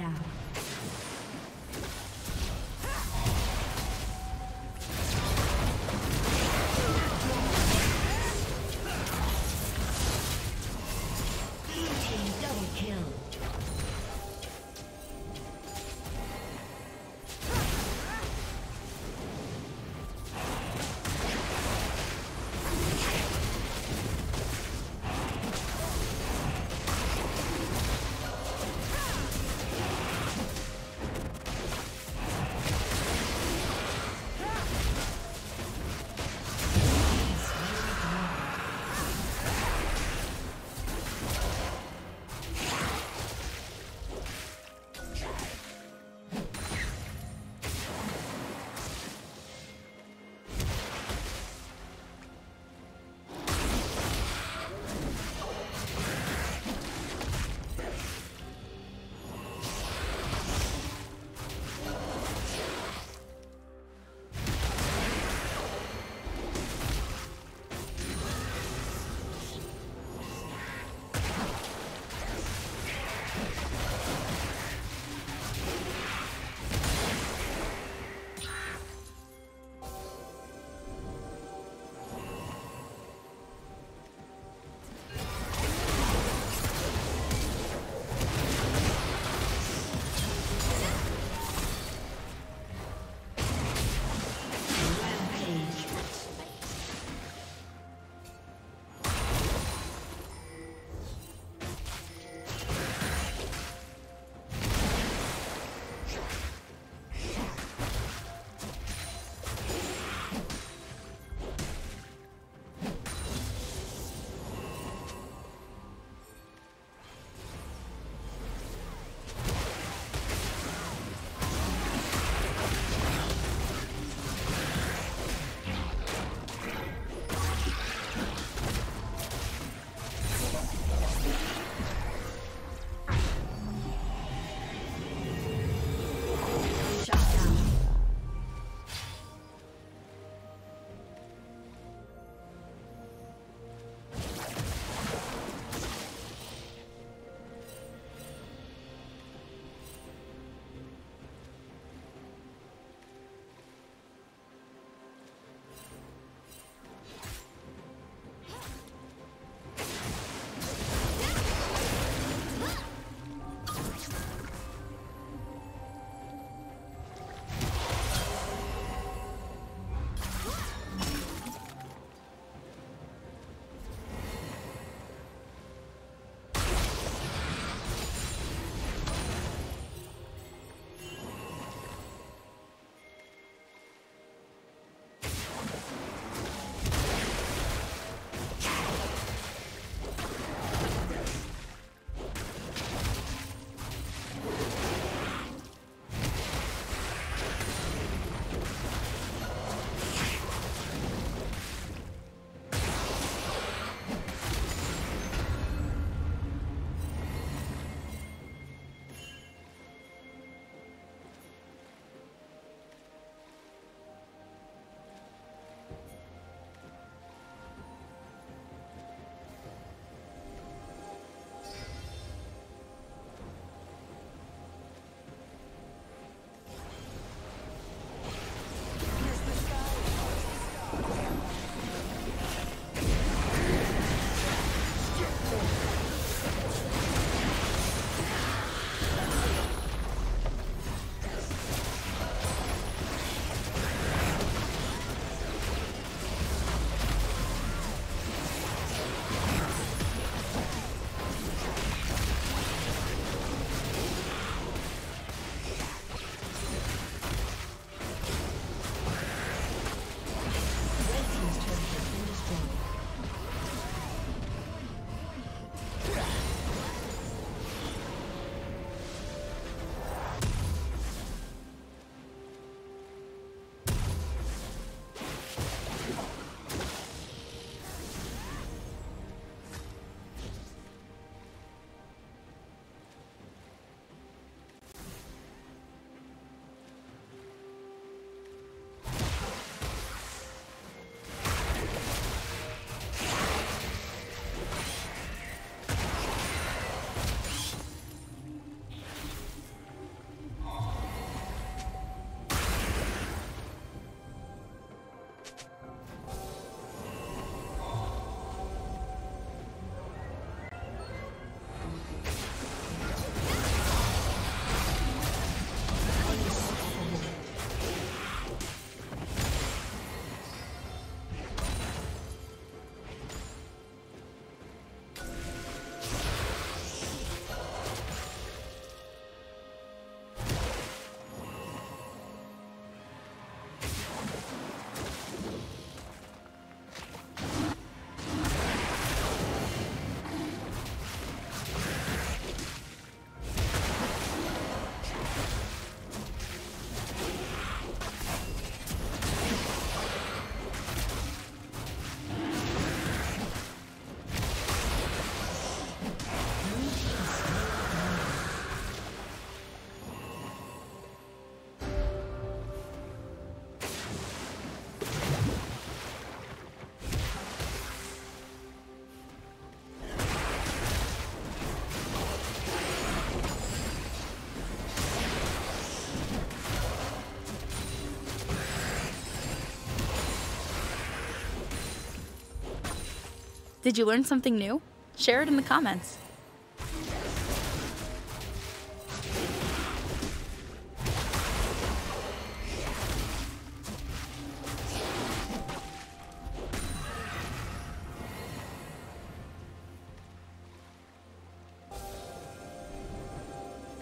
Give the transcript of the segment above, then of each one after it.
Down. Did you learn something new? Share it in the comments.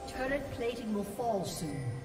Turret plating will fall soon.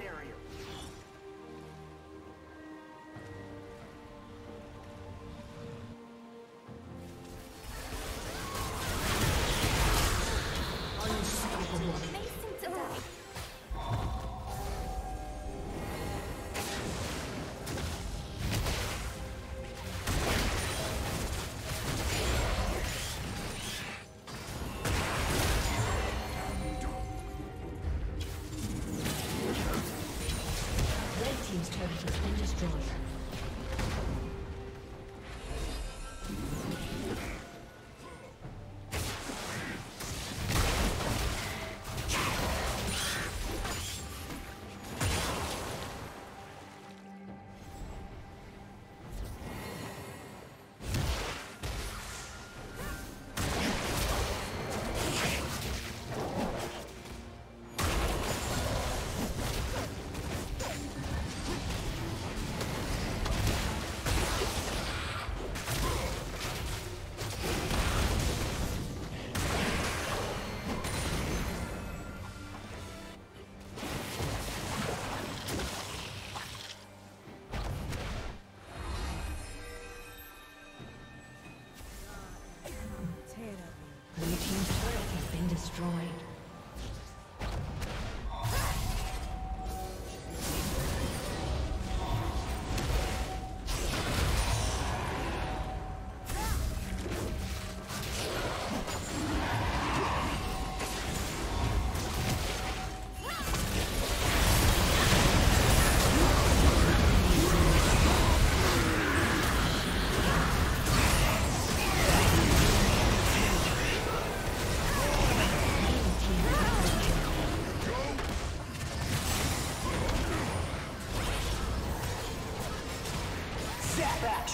Barrier.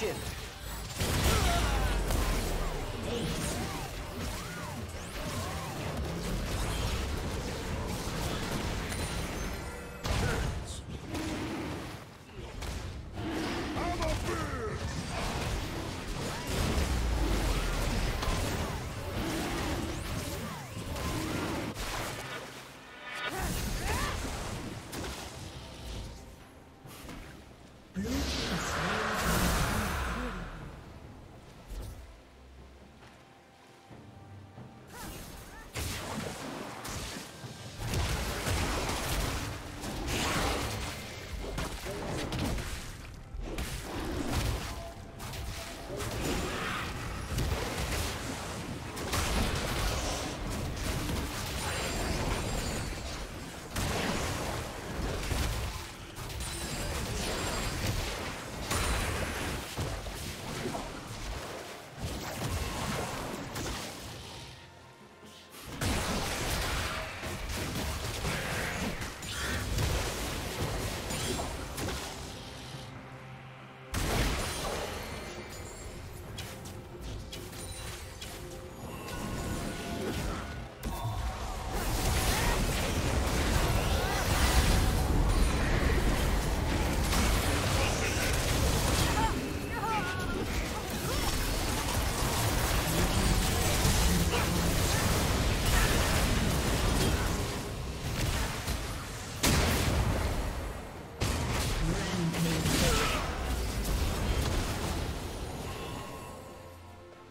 Action.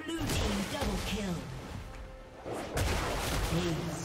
Blue team double kill. Ace.